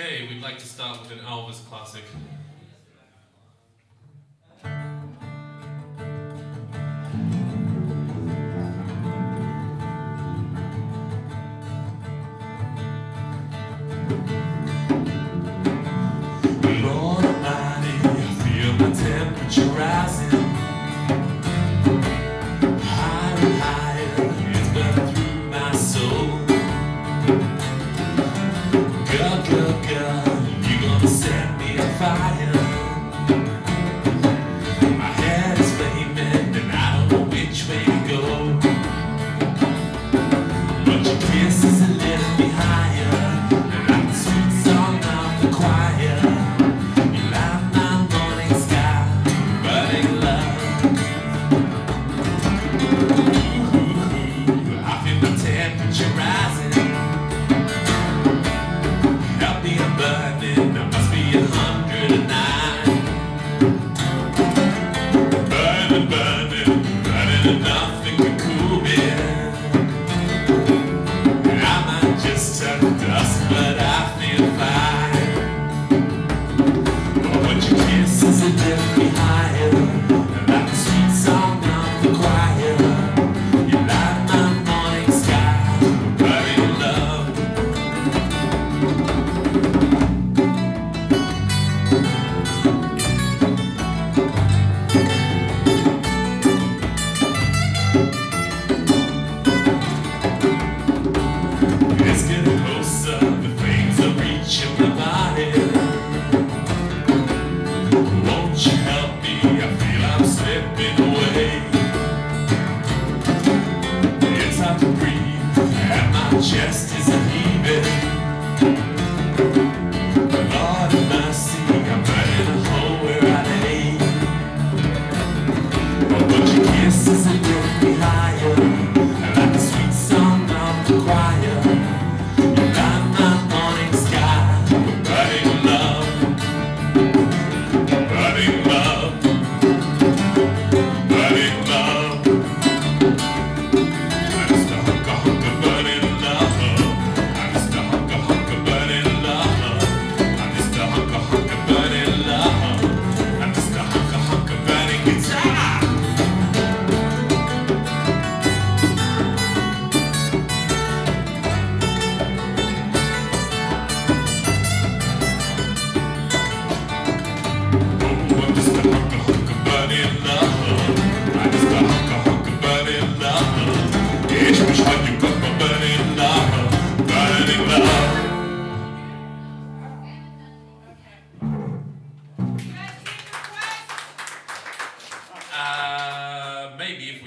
Okay, we'd like to start with an Elvis classic.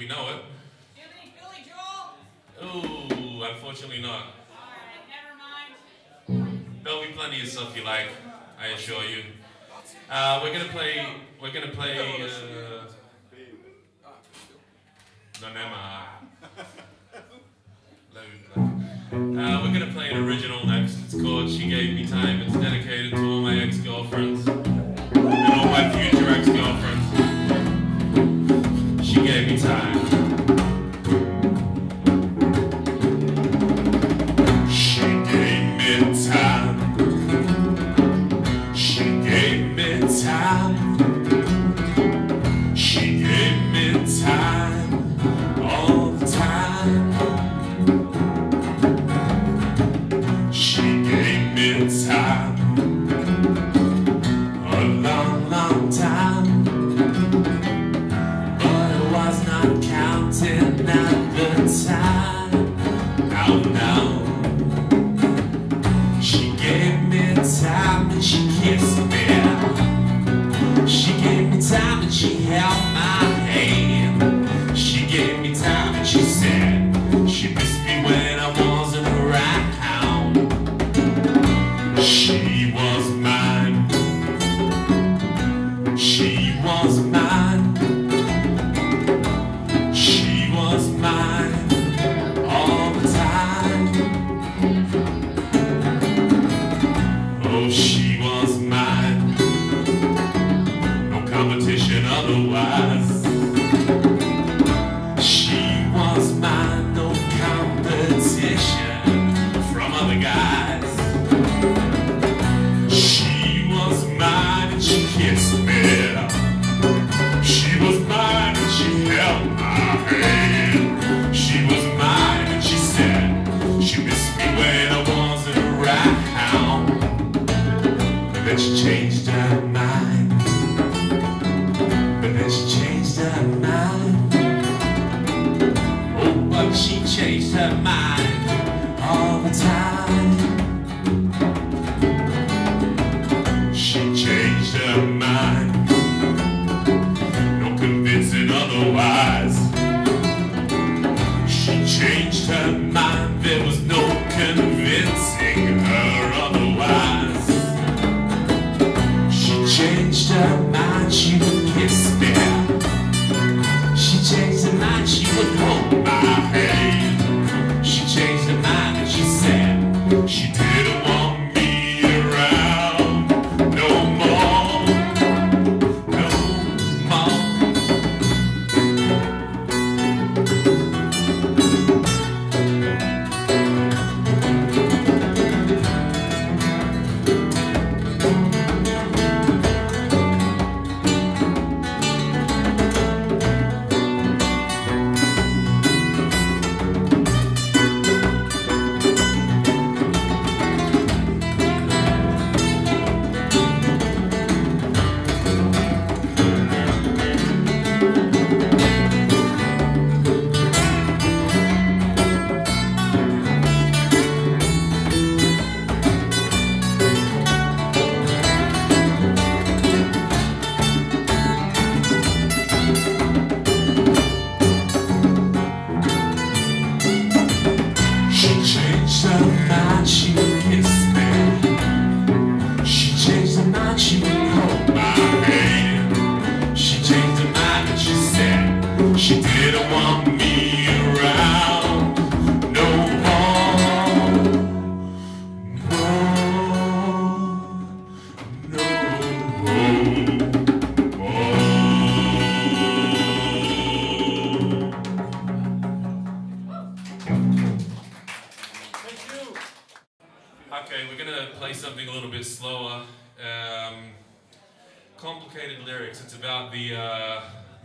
we know it. Billy, Billy Joel? Ooh, unfortunately not. Alright, never mind. There'll be plenty of stuff you like, I assure you. Uh, we're gonna play, we're gonna play, uh, uh, we're gonna play an original next. It's called She Gave Me Time. It's dedicated to all my ex-girlfriends and all my future. time.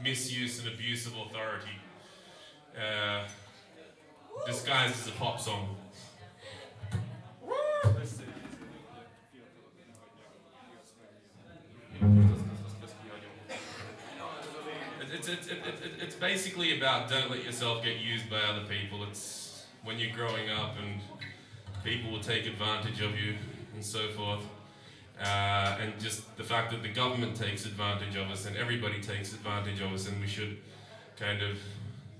Misuse and abuse of authority. Uh, disguised as a pop song. It's, it's, it's, basically about don't let yourself get used by other people. It's when you're growing up and people will take advantage of you and so forth. Uh, and just the fact that the government takes advantage of us and everybody takes advantage of us and we should kind of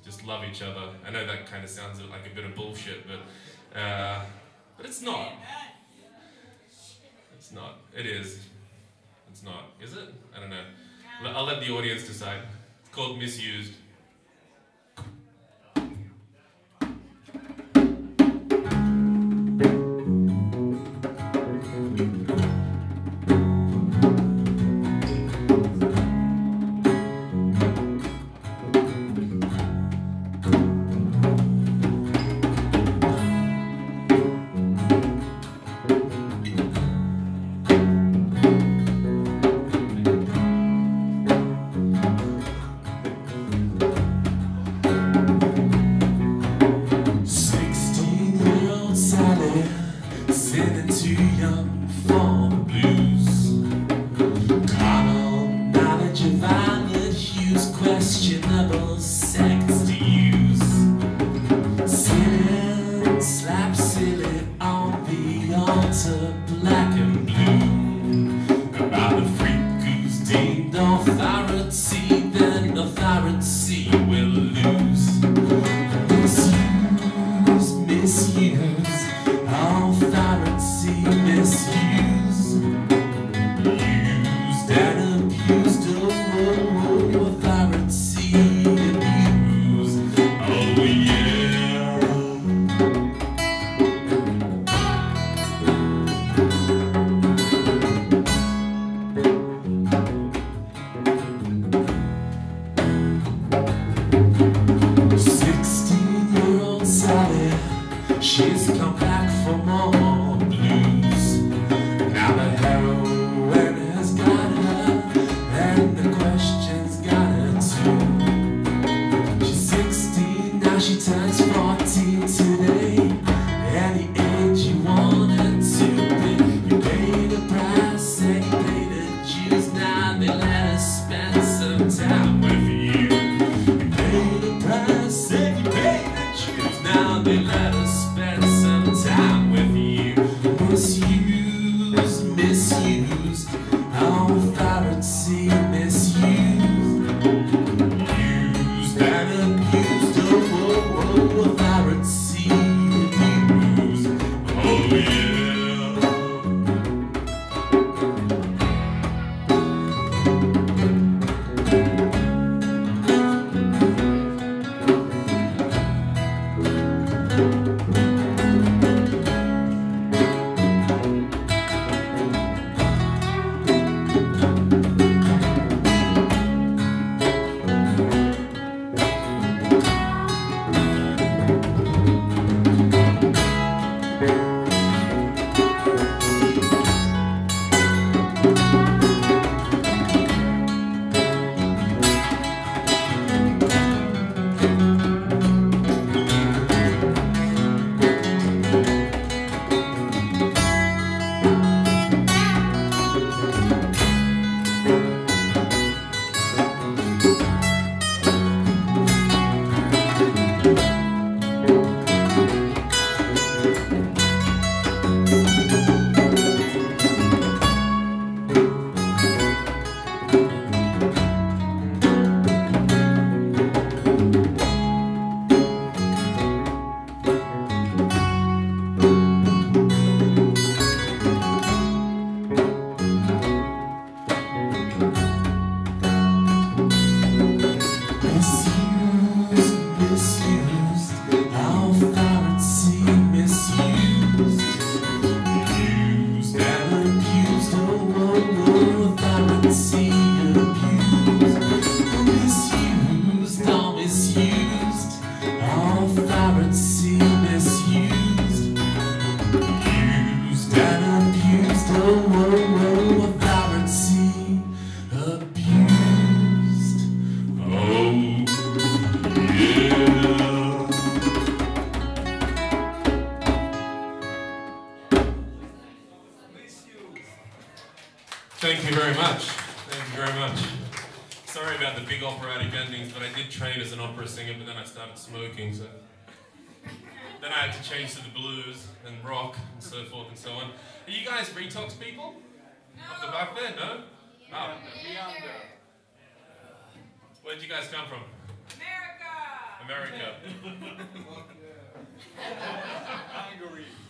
just love each other. I know that kind of sounds like a bit of bullshit, but uh, but it's not. It's not. It is. It's not. Is it? I don't know. I'll let the audience decide. It's called Misused.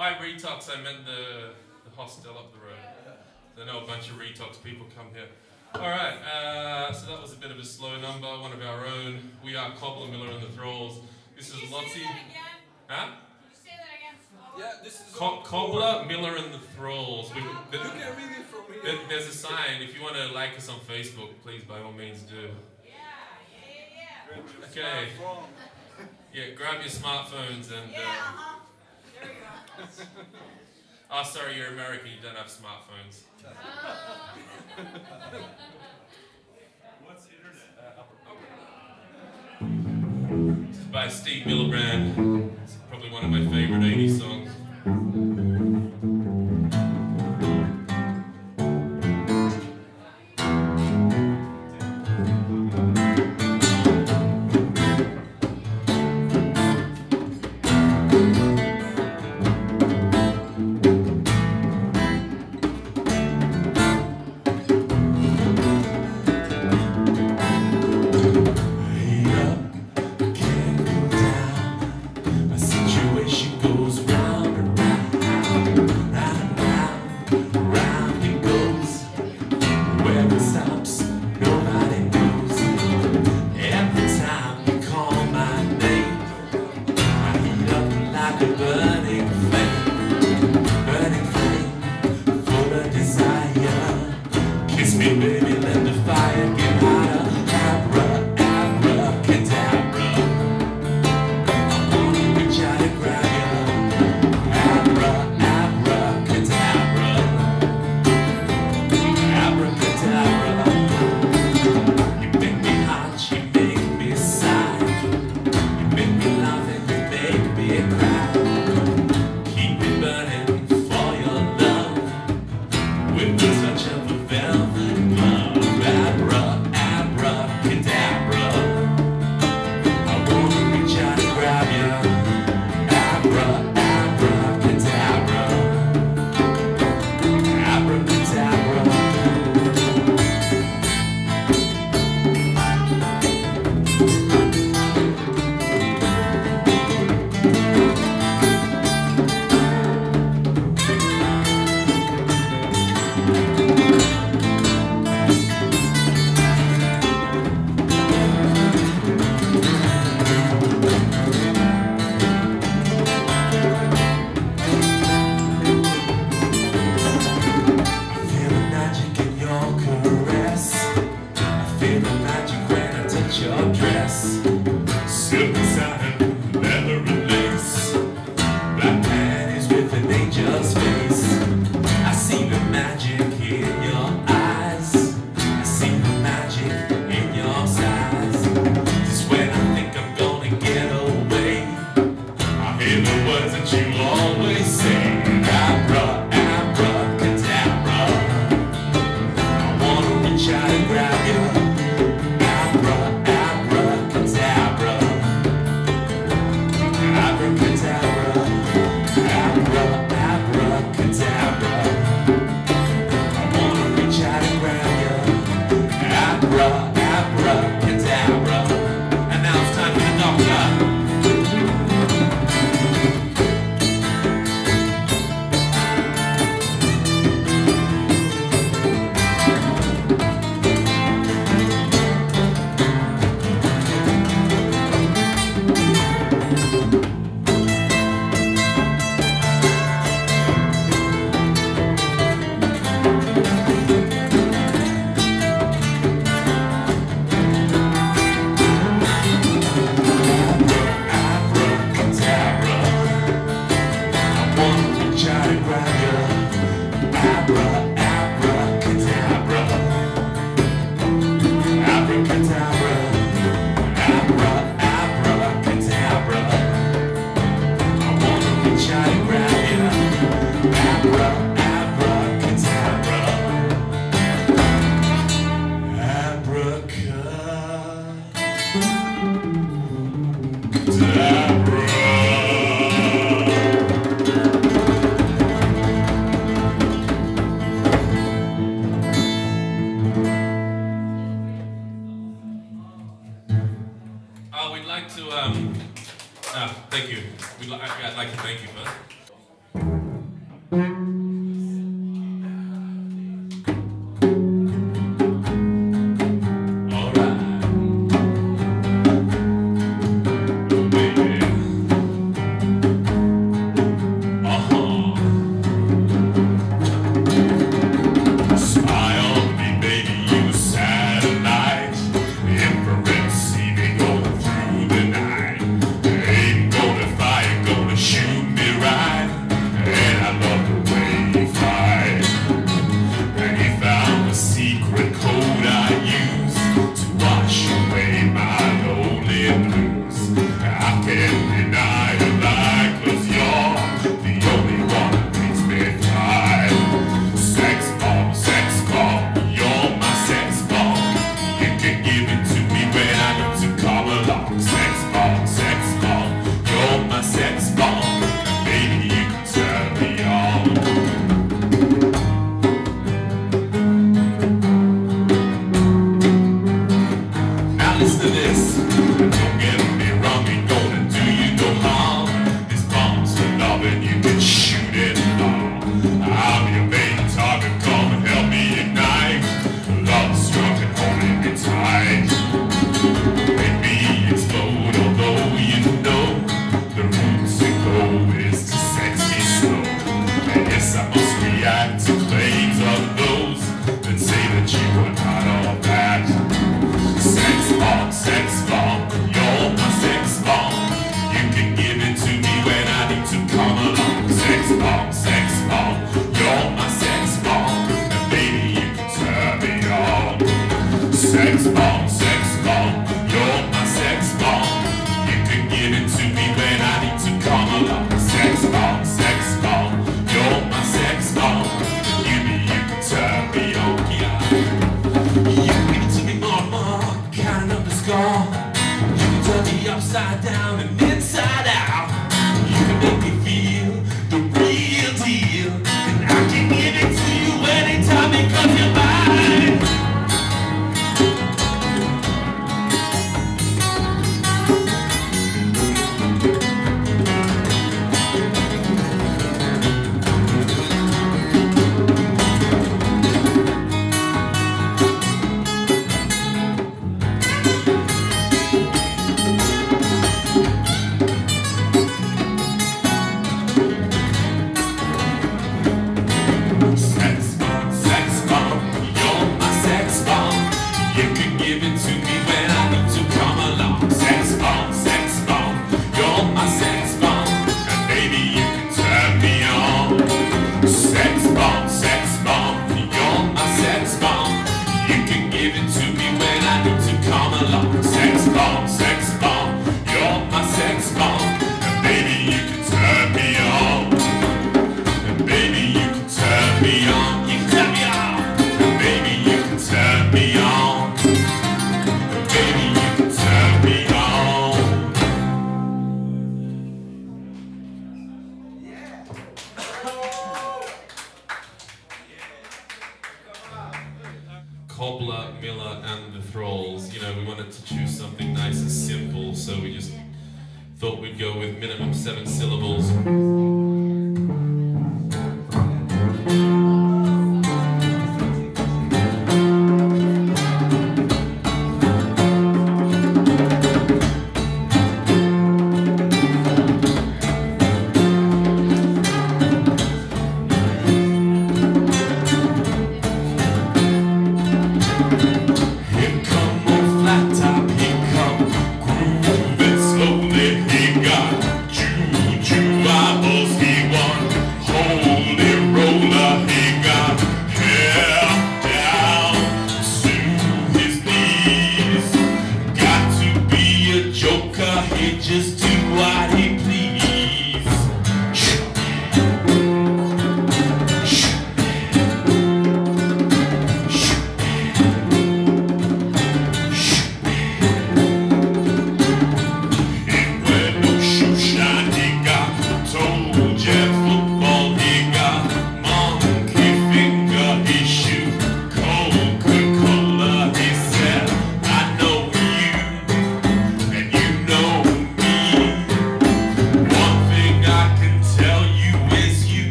By Retox, I meant the, the hostel up the road. I know a bunch of Retox people come here. Alright, uh, so that was a bit of a slow number, one of our own. We are Cobbler, Miller and the Thralls. This Did is you say Lottie. that again? Huh? Did you say that again slower? Yeah, this is Co- all- Cobbler, Miller and the Thralls. We, You th- can read it from here. th- there's a sign. If you want to like us on Facebook, please by all means do. Yeah, yeah, yeah, Grab your Okay. Yeah, grab your smartphones and. yeah. Yeah, Uh, oh, sorry, you're American. You don't have smartphones. This is by Steve Miller Band. It's probably one of my favorite 80s songs.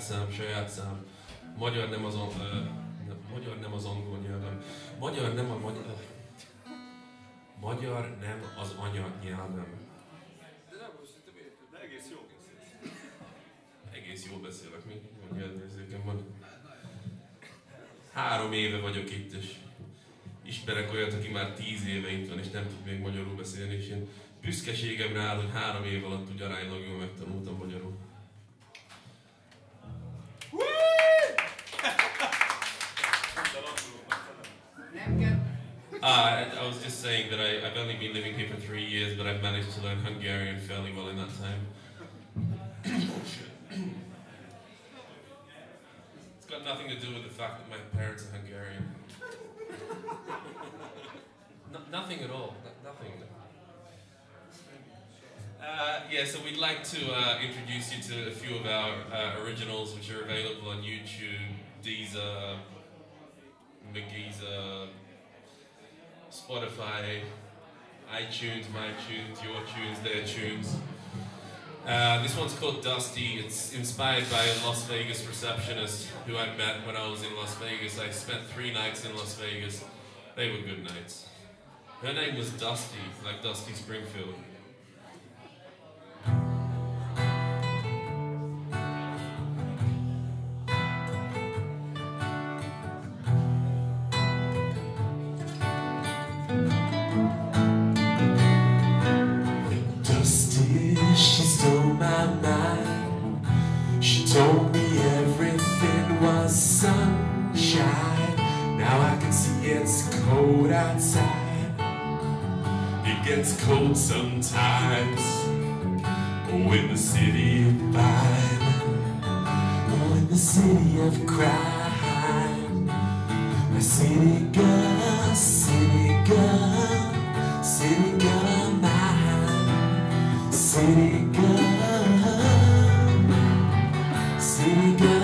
Saját szám, saját szám. Magyar nem az, uh, magyar nem az angol nyelvem. Magyar nem a magyar... Magyar nem az anyanyelvem. De nem, egész jó beszélsz. Egész jól beszélek, mi? Jó nyelvérzékem van. Három éve vagyok itt, és ismerek olyat, aki már tíz éve itt van, és nem tud még magyarul beszélni, és én büszkeségemre áll, hogy három év alatt úgy aránylag jól megtanultam magyarul. Uh, I was just saying that I, I've only been living here for three years, but I've managed to learn Hungarian fairly well in that time. it's got nothing to do with the fact that my parents are Hungarian. No, nothing at all. No- nothing. Uh, yeah, so we'd like to uh, introduce you to a few of our uh, originals, which are available on YouTube, Deezer, Magiza, Spotify, iTunes, my tunes, your tunes, their tunes. Uh, this one's called Dusty. It's inspired by a Las Vegas receptionist who I met when I was in Las Vegas. I spent three nights in Las Vegas. They were good nights. Her name was Dusty, like Dusty Springfield. City girl